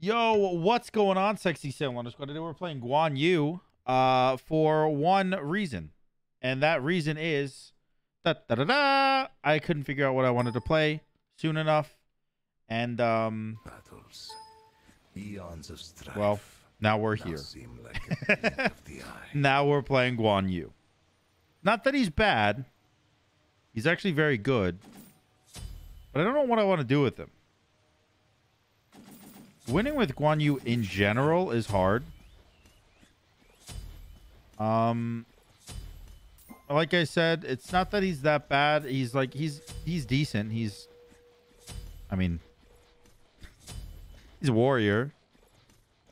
Yo, what's going on, sexy Sail sailor? Today we're playing Guan Yu uh, for one reason, and that reason is da, da, da, da, I couldn't figure out what I wanted to play soon enough, and um, Battles, eons of strife. well, now we're now here. like of the eye. Now we're playing Guan Yu. Not that he's bad. He's actually very good. But I don't know what I want to do with him. Winning with Guan Yu in general is hard. Um like I said, it's not that he's that bad. He's like he's he's decent. He's I mean he's a warrior.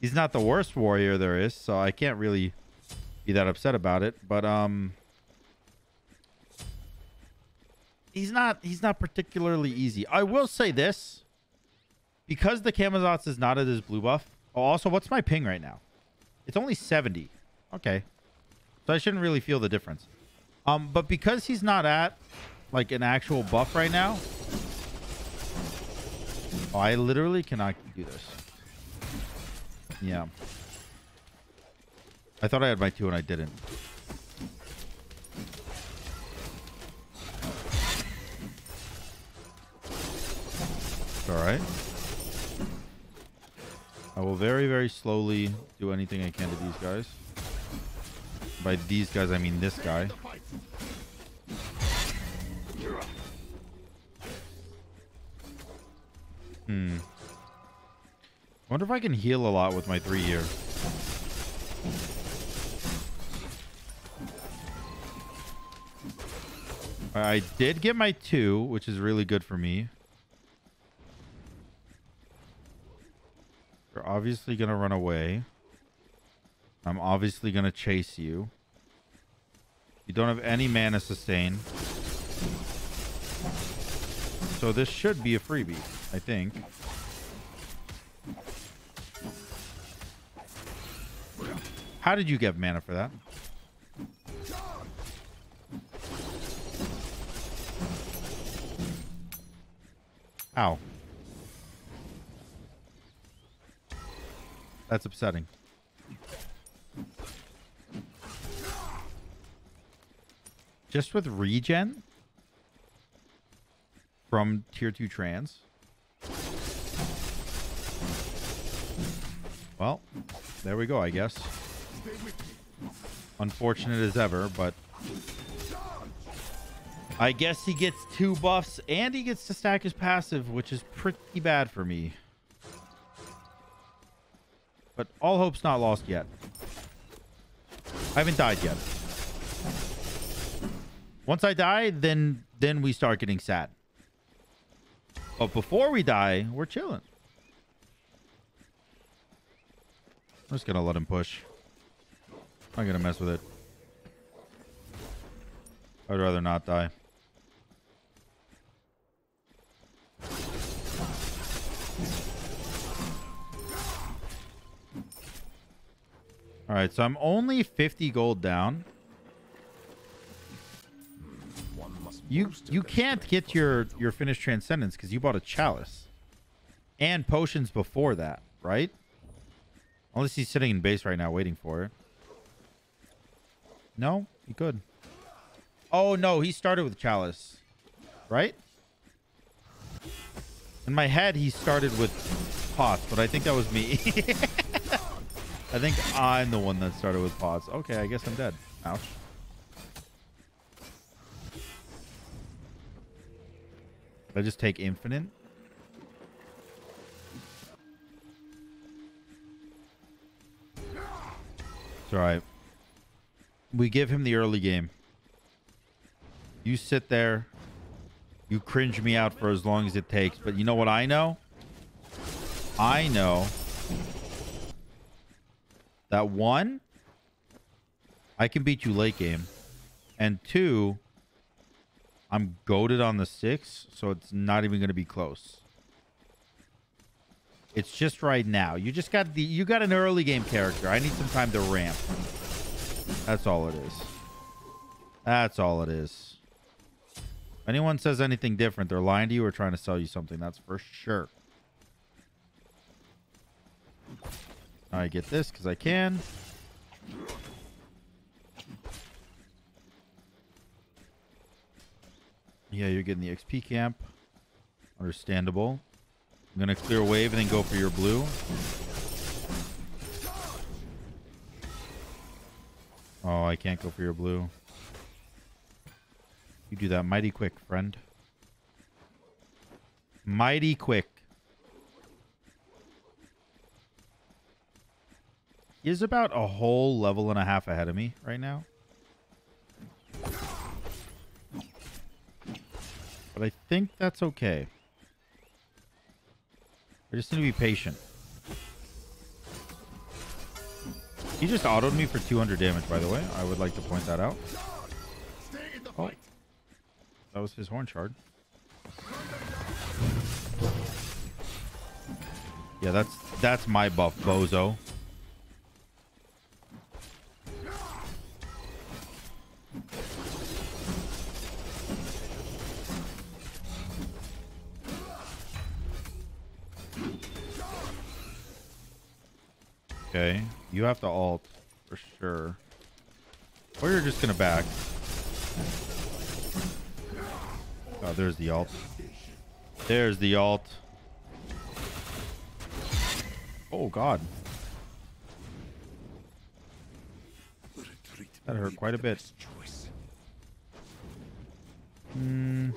He's not the worst warrior there is, so I can't really be that upset about it. But um, he's not he's not particularly easy. I will say this, because the Camazotz is not at his blue buff. Oh, also, what's my ping right now? It's only seventy. Okay, so I shouldn't really feel the difference. Um, but because he's not at like an actual buff right now, oh, I literally cannot do this. Yeah. I thought I had my two and I didn't. It's alright. I will very, very slowly do anything I can to these guys. By these guys, I mean this guy. Hmm. wonder if I can heal a lot with my three year. I did get my two, which is really good for me. You're obviously going to run away. I'm obviously going to chase you. You don't have any mana sustain. So this should be a freebie, I think. How did you get mana for that? Ow. That's upsetting. Just with regen from tier 2 trans. Well, there we go, I guess. Unfortunate as ever, but I guess he gets two buffs and he gets to stack his passive, which is pretty bad for me. But all hope's not lost yet. I haven't died yet. Once I die, then then we start getting sad. But before we die, we're chilling. I'm just gonna let him push. I'm not gonna mess with it. I'd rather not die. Right, so I'm only 50 gold down. You you can't get your your finished transcendence because you bought a chalice and potions before that, right? Unless he's sitting in base right now waiting for it. No, he could. Oh no, he started with chalice, right? In my head, he started with pots, but I think that was me. I think I'm the one that started with pots. Okay, I guess I'm dead. Ouch. I just take infinite? It's alright. We give him the early game. You sit there. You cringe me out for as long as it takes. But you know what I know? I know that one, I can beat you late game. And two, I'm goaded on the six, so it's not even going to be close. It's just right now. You just got the you got an early game character. I need some time to ramp. That's all it is. That's all it is. If anyone says anything different, they're lying to you or trying to sell you something. That's for sure. I get this because I can. Yeah, you're getting the XP camp. Understandable. I'm gonna clear a wave and then go for your blue. Oh, I can't go for your blue. You do that mighty quick, friend. Mighty quick. Is about a whole level and a half ahead of me right now. But I think that's okay. I just need to be patient. He just autoed me for 200 damage, by the way. I would like to point that out. Oh. That was his horn shard. Yeah, that's that's my buff, bozo. Okay, you have to alt for sure. Or you're just gonna back. Oh, there's the alt. There's the alt. Oh god. That hurt quite a bit. Hmm.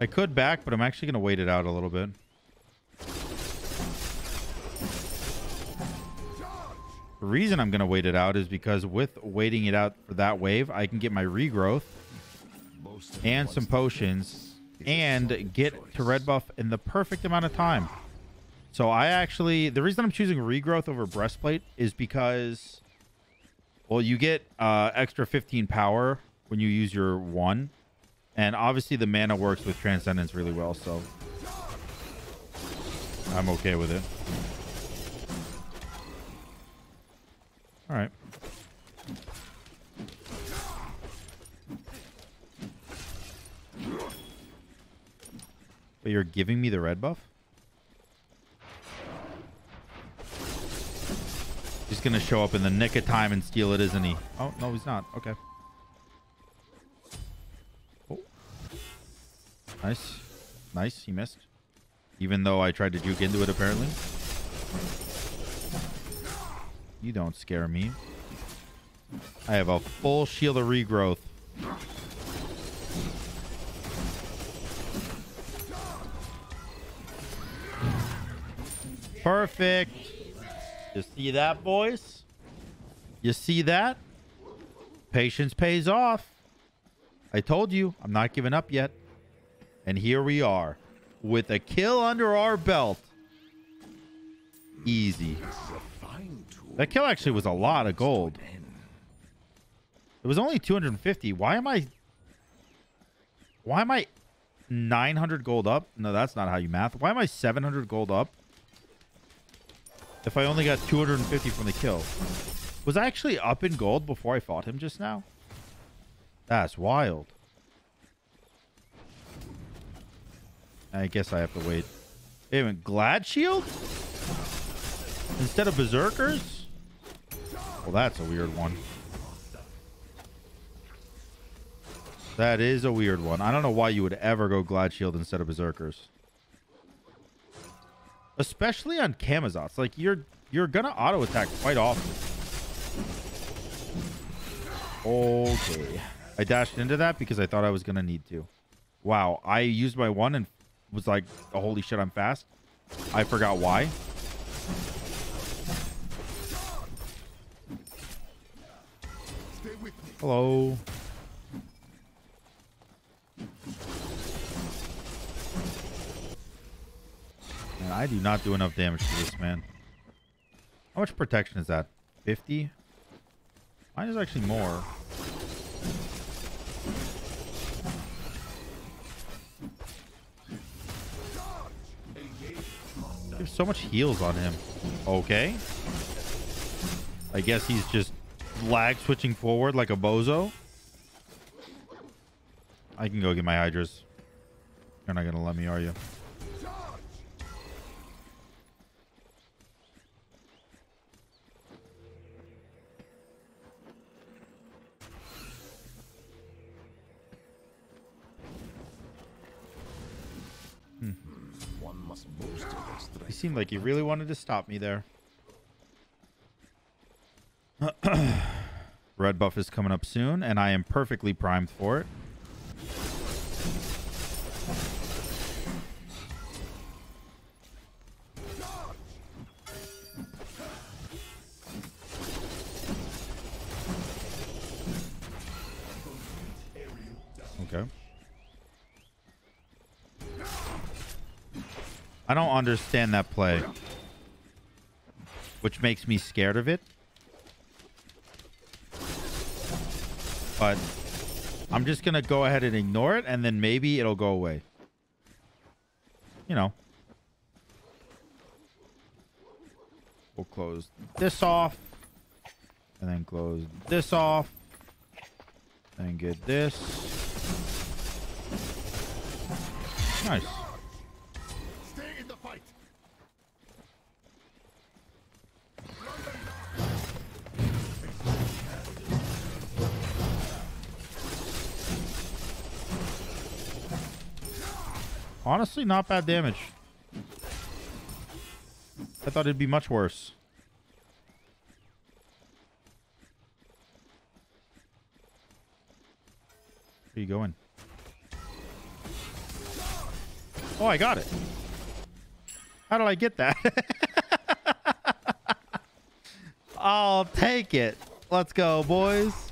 I could back, but I'm actually going to wait it out a little bit. The reason I'm going to wait it out is because with waiting it out for that wave, I can get my regrowth and some potions and get to red buff in the perfect amount of time. So I actually, the reason I'm choosing regrowth over breastplate is because, well, you get uh, extra 15 power when you use your one. And obviously the mana works with Transcendence really well, so I'm okay with it. All right. But you're giving me the red buff? He's to show up in the nick of time and steal it, isn't he? Oh, no, he's not. Okay. Oh. Nice. Nice. He missed. Even though I tried to juke into it, apparently. You don't scare me. I have a full shield of regrowth. Perfect. You see that, boys? You see that? Patience pays off. I told you, I'm not giving up yet. And here we are with a kill under our belt. Easy. That kill actually was a lot of gold. It was only 250. Why am I... Why am I 900 gold up? No, that's not how you math. Why am I 700 gold up? If I only got 250 from the kill. Was I actually up in gold before I fought him just now? That's wild. I guess I have to wait. A Glad Shield? Instead of Berserkers? Well, that's a weird one. That is a weird one. I don't know why you would ever go Glad Shield instead of Berserkers. Especially on Camazotz. Like, you're you're gonna auto-attack quite often. Okay. I dashed into that because I thought I was gonna need to. Wow, I used my one and was like, oh, holy shit, I'm fast. I forgot why. Hello. Man, I do not do enough damage to this man. How much protection is that? 50? Mine is actually more. There's so much heals on him. Okay. I guess he's just lag switching forward like a bozo? I can go get my Hydras. You're not going to let me, are you? Hmm. He seemed like he really wanted to stop me there. Buff is coming up soon, and I am perfectly primed for it. Okay. I don't understand that play. Which makes me scared of it. But I'm just going to go ahead and ignore it, and then maybe it'll go away. You know. We'll close this off. And then close this off. And get this. Nice. Honestly, not bad damage. I thought it'd be much worse. Where you going? Oh, I got it. How did I get that? I'll take it. Let's go, boys.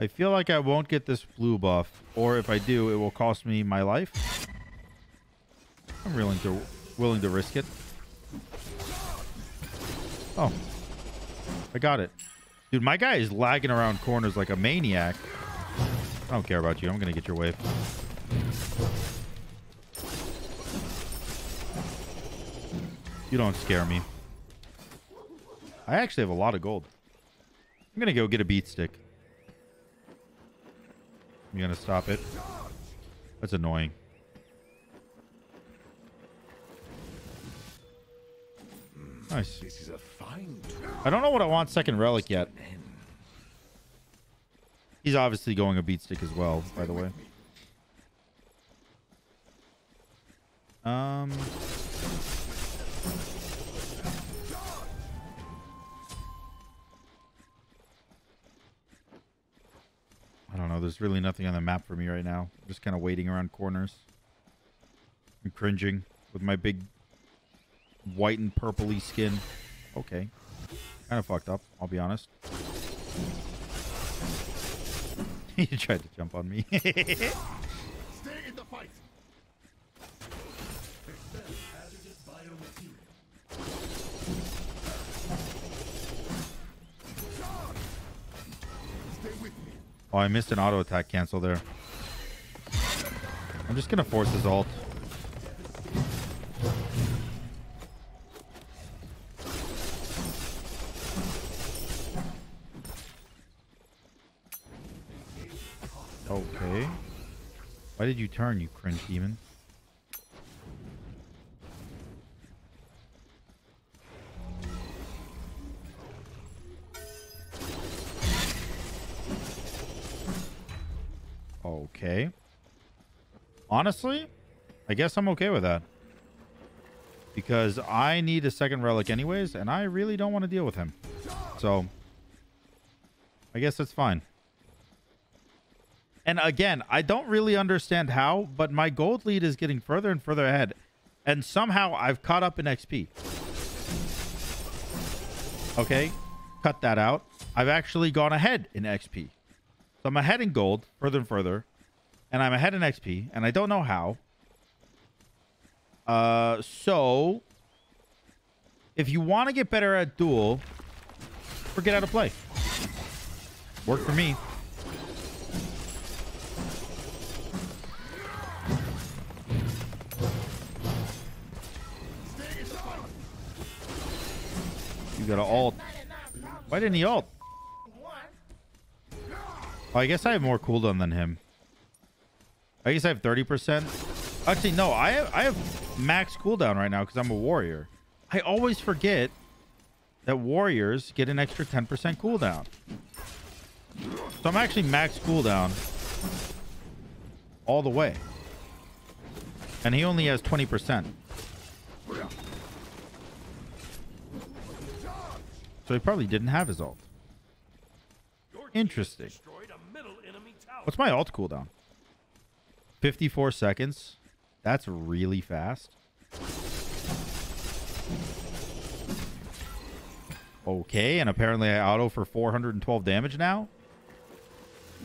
I feel like I won't get this blue buff, or if I do, it will cost me my life. I'm willing to willing to risk it. Oh, I got it, dude. My guy is lagging around corners like a maniac. I don't care about you. I'm gonna get your wave. You don't scare me. I actually have a lot of gold. I'm gonna go get a beat stick. You gonna stop it? That's annoying. Nice. This is a fine. I don't know what I want second relic yet. He's obviously going a beat stick as well, by the way. Um. Know. There's really nothing on the map for me right now. I'm just kind of waiting around corners. I'm cringing with my big white and purpley skin. Okay. Kind of fucked up, I'll be honest. he tried to jump on me. oh, I missed an auto attack cancel there. I'm just gonna force his ult. Okay. Why did you turn, you cringe demon? Honestly, I guess I'm okay with that. Because I need a second relic anyways, and I really don't want to deal with him. So, I guess that's fine. And again, I don't really understand how, but my gold lead is getting further and further ahead. And somehow I've caught up in XP. Okay, cut that out. I've actually gone ahead in XP. So I'm ahead in gold, further and further. And I'm ahead in XP, and I don't know how. Uh, so, if you want to get better at duel, forget how to play. Work for me. You got to ult. Why didn't he ult? Oh, I guess I have more cooldown than him. I guess I have 30%. Actually, no, I have, I have max cooldown right now because I'm a warrior. I always forget that warriors get an extra 10% cooldown. So I'm actually max cooldown all the way. And he only has 20%. So he probably didn't have his ult. Interesting. What's my alt cooldown? 54 seconds. That's really fast. Okay, and apparently I auto for 412 damage now.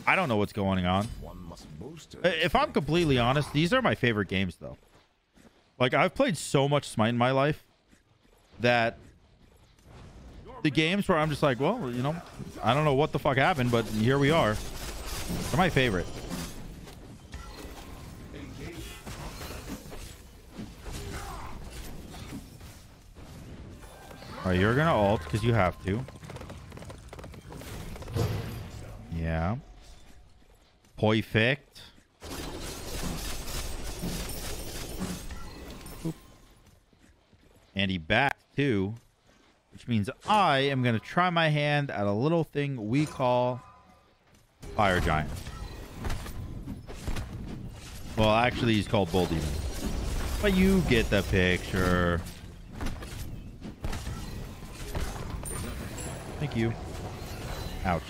I don't know what's going on. One must boost it. If I'm completely honest, these are my favorite games, though. Like, I've played so much Smite in my life that the games where I'm just like, well, you know, I don't know what the fuck happened, but here we are. They're my favorite. All right, you're gonna ult because you have to. Yeah. Perfect. And he backed too, which means I am to try my hand at a little thing we call Fire Giant. Well, actually, he's called Bull Demon. But you get the picture. Thank you. Ouch.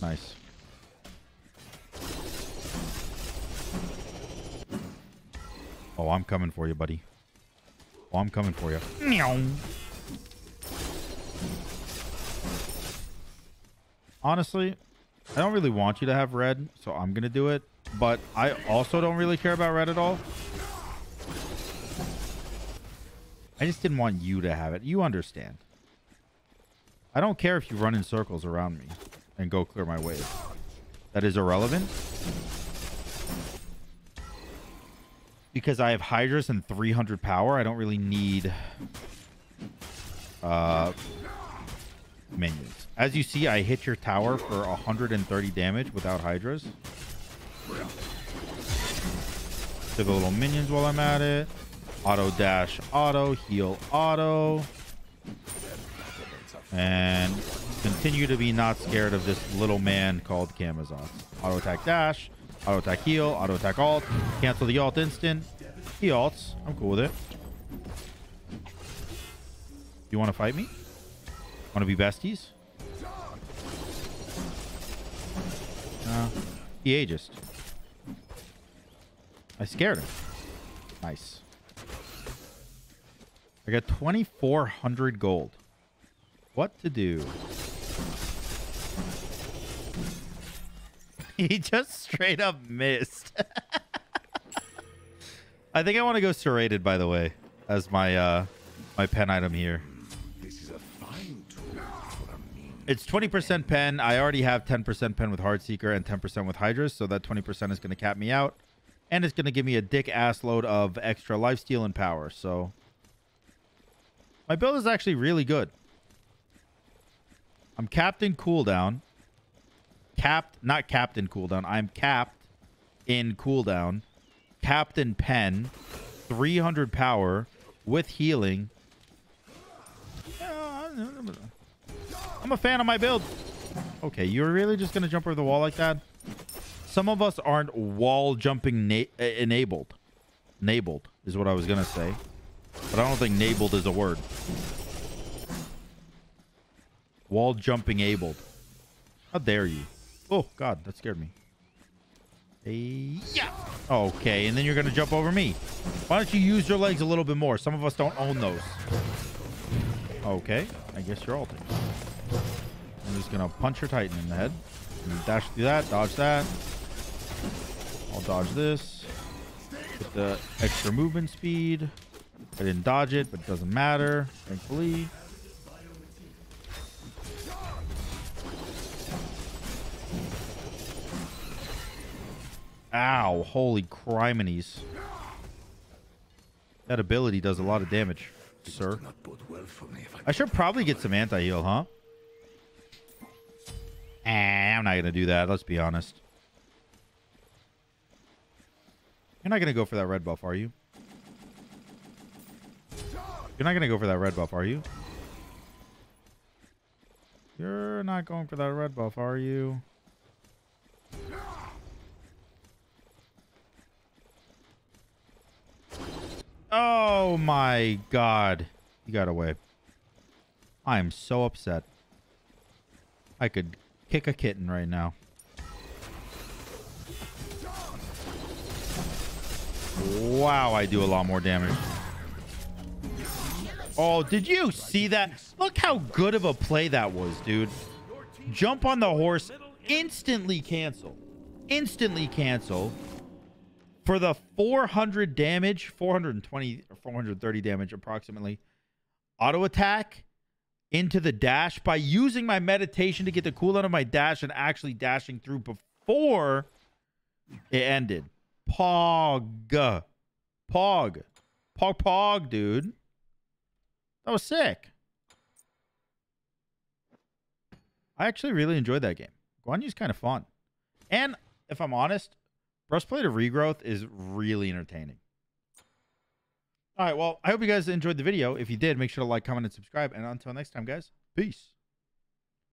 Nice. Oh, I'm coming for you, buddy. Oh, I'm coming for you. Meow. Honestly, I don't really want you to have red, so I'm going to do it. But I also don't really care about red at all. I just didn't want you to have it. You understand. I don't care if you run in circles around me and go clear my wave. That is irrelevant. Because I have Hydras and 300 power, I don't really need uh, minions. As you see, I hit your tower for 130 damage without Hydras. The little minions while I'm at it. Auto dash, auto, heal, auto. And continue to be not scared of this little man called Camazotz. Auto attack dash, auto attack heal, auto attack alt, cancel the alt instant. He alts. I'm cool with it. You want to fight me? Want to be besties? No. He ageist. I scared him. Nice. I got 2,400 gold. What to do? he just straight up missed. I think I want to go serrated, by the way, as my uh my pen item here. This is a fine tool for a mean. It's 20% pen. I already have 10% pen with Heartseeker and 10% with Hydras, so that 20% is going to cap me out. And it's going to give me a dick ass load of extra lifesteal and power, so... My build is actually really good. I'm captain in cooldown. Capped, not captain in cooldown. I'm capped in cooldown. Captain in pen. 300 power with healing. I'm a fan of my build. Okay, you're really just going to jump over the wall like that? Some of us aren't wall jumping uh, enabled. Enabled is what I was going to say. But I don't think enabled is a word. Wall jumping abled. How dare you? Oh, God, that scared me. Hey, yeah. Okay, and then you're going to jump over me. Why don't you use your legs a little bit more? Some of us don't own those. Okay, I guess you're all ulting. I'm just gonna punch your Titan in the head. Dash through that, dodge that. I'll dodge this. Get the extra movement speed. I didn't dodge it, but it doesn't matter, thankfully. Ow, holy criminies. That ability does a lot of damage, sir. I I should probably get some anti-heal, huh? Eh, I'm not going to do that. Let's be honest. You're not going to go for that red buff, are you? You're not going to go for that red buff, are you? You're not going for that red buff, are you? Oh my god. You got away. I am so upset. I could kick a kitten right now. Wow, I do a lot more damage. Oh, did you see that? Look how good of a play that was, dude. Jump on the horse, instantly cancel. Instantly cancel. For the 400 damage, 420 or 430 damage approximately, auto attack into the dash by using my meditation to get the cooldown of my dash and actually dashing through before it ended. Pog. Pog. Pog pog, dude. That was sick. I actually really enjoyed that game. Guan Yu's kind of fun. And if I'm honest, Breastplate of Regrowth is really entertaining. All right, well, I hope you guys enjoyed the video. If you did, make sure to like, comment, and subscribe. And until next time, guys, peace.